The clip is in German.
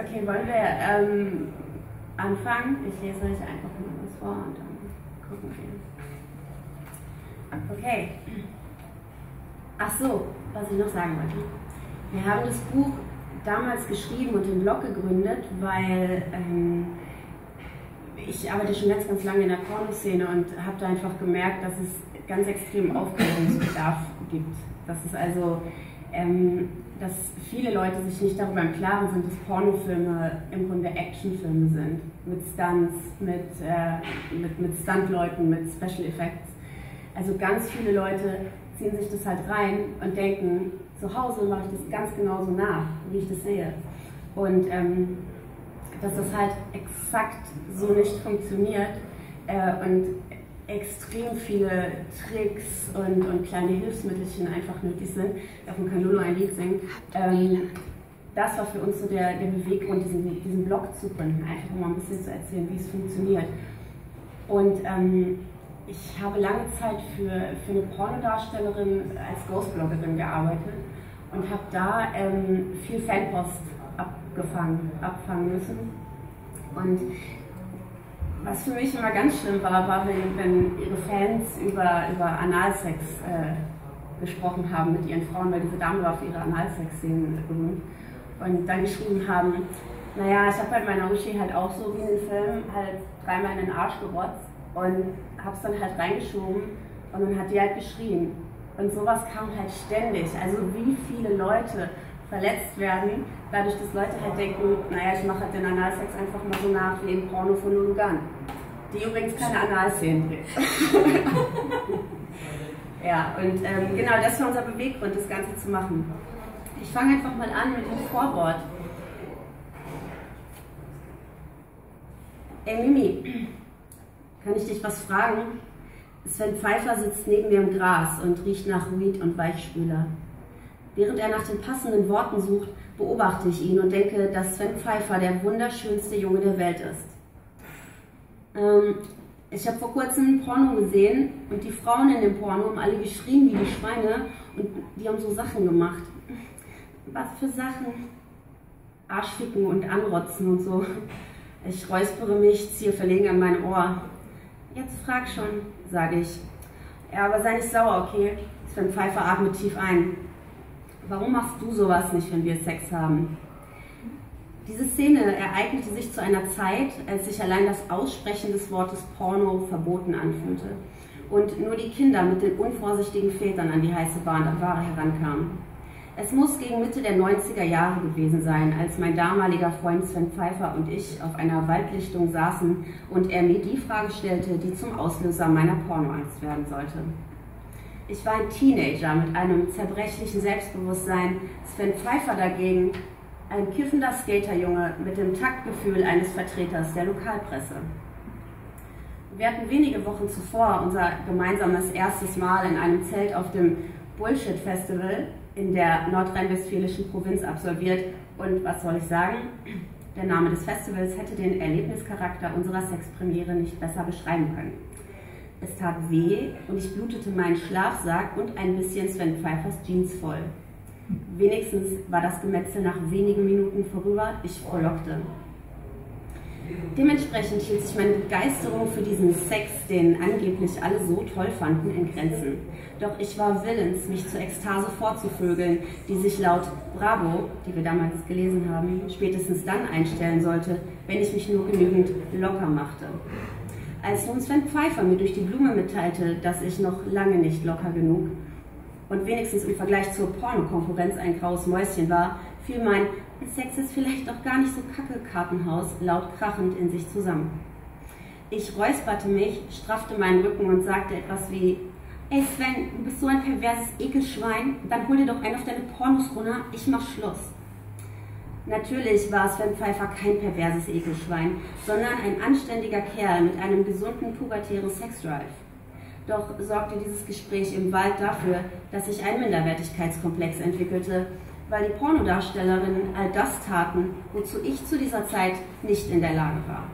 Okay, wollen wir ähm, anfangen? Ich lese euch einfach mal was vor und dann gucken wir. Okay. Ach so, was ich noch sagen wollte. Wir haben das Buch damals geschrieben und den Blog gegründet, weil ähm, ich arbeite schon ganz, ganz lange in der Pornoszene und habe da einfach gemerkt, dass es ganz extrem Aufklärungsbedarf gibt. Dass es also ähm, dass viele Leute sich nicht darüber im Klaren sind, dass Pornofilme im Grunde Actionfilme sind. Mit Stunts, mit, äh, mit, mit Stuntleuten, mit Special Effects. Also ganz viele Leute ziehen sich das halt rein und denken, zu Hause mache ich das ganz genauso nach, wie ich das sehe. Und ähm, dass das halt exakt so nicht funktioniert äh, und extrem viele Tricks und, und kleine Hilfsmittelchen einfach nötig sind. Davon kann Lulu ein Lied singen. Ähm, das war für uns so der, der Beweggrund, diesen, diesen Blog zu gründen, einfach mal ein bisschen zu erzählen, wie es funktioniert. Und ähm, ich habe lange Zeit für, für eine Pornodarstellerin als Ghostbloggerin gearbeitet und habe da ähm, viel Fanpost abgefangen, abfangen müssen. Und was für mich immer ganz schlimm war, war, wenn, wenn ihre Fans über, über Analsex äh, gesprochen haben mit ihren Frauen, weil diese Dame war für ihre Analsex-Szenen berühmt. Und dann geschrieben haben, naja, ich habe halt meiner Uschi halt auch so wie in den Film halt dreimal in den Arsch gerotzt und hab's dann halt reingeschoben und dann hat die halt geschrien. Und sowas kam halt ständig. Also wie viele Leute verletzt werden, dadurch, dass Leute halt denken, naja, ich mache halt den Analsex einfach mal so nach wie im Porno von Lulugan. Die übrigens keine Analszenen dreht. ja, und ähm, genau das war unser Beweggrund, das Ganze zu machen. Ich fange einfach mal an mit dem Vorwort. Ey Mimi, kann ich dich was fragen? Sven Pfeiffer sitzt neben mir im Gras und riecht nach Weed und Weichspüler. Während er nach den passenden Worten sucht, beobachte ich ihn und denke, dass Sven Pfeiffer der wunderschönste Junge der Welt ist. Ähm, ich habe vor kurzem ein Porno gesehen und die Frauen in dem Porno haben alle geschrien wie die Schweine und die haben so Sachen gemacht. Was für Sachen? Arschficken und Anrotzen und so. Ich räuspere mich, ziehe verlegen an mein Ohr. Jetzt frag schon, sage ich. Ja, aber sei nicht sauer, okay? Sven Pfeiffer atmet tief ein. Warum machst du sowas nicht, wenn wir Sex haben? Diese Szene ereignete sich zu einer Zeit, als sich allein das Aussprechen des Wortes Porno verboten anfühlte und nur die Kinder mit den unvorsichtigen Vätern an die heiße Ware herankamen. Es muss gegen Mitte der 90er Jahre gewesen sein, als mein damaliger Freund Sven Pfeiffer und ich auf einer Waldlichtung saßen und er mir die Frage stellte, die zum Auslöser meiner Pornoangst werden sollte. Ich war ein Teenager mit einem zerbrechlichen Selbstbewusstsein. Sven Pfeiffer dagegen ein kiffender Skaterjunge mit dem Taktgefühl eines Vertreters der Lokalpresse. Wir hatten wenige Wochen zuvor unser gemeinsames erstes Mal in einem Zelt auf dem Bullshit Festival in der nordrhein-westfälischen Provinz absolviert. Und was soll ich sagen? Der Name des Festivals hätte den Erlebnischarakter unserer Sexpremiere nicht besser beschreiben können. Es tat weh und ich blutete meinen Schlafsack und ein bisschen Sven Pfeiffers Jeans voll. Wenigstens war das Gemetzel nach wenigen Minuten vorüber, ich frohlockte. Dementsprechend hielt sich meine Begeisterung für diesen Sex, den angeblich alle so toll fanden, in Grenzen. Doch ich war willens, mich zur Ekstase vorzuvögeln, die sich laut Bravo, die wir damals gelesen haben, spätestens dann einstellen sollte, wenn ich mich nur genügend locker machte. Als nun Sven Pfeiffer mir durch die Blume mitteilte, dass ich noch lange nicht locker genug und wenigstens im Vergleich zur Pornokonkurrenz ein graues Mäuschen war, fiel mein Sex ist vielleicht doch gar nicht so kacke Kartenhaus laut krachend in sich zusammen. Ich räusperte mich, straffte meinen Rücken und sagte etwas wie, ey Sven, du bist so ein perverses Ekelschwein, dann hol dir doch einen auf deine Pornos runter, ich mach Schluss. Natürlich war Sven Pfeiffer kein perverses Ekelschwein, sondern ein anständiger Kerl mit einem gesunden pubertären Sexdrive. Doch sorgte dieses Gespräch im Wald dafür, dass sich ein Minderwertigkeitskomplex entwickelte, weil die Pornodarstellerinnen all das taten, wozu ich zu dieser Zeit nicht in der Lage war.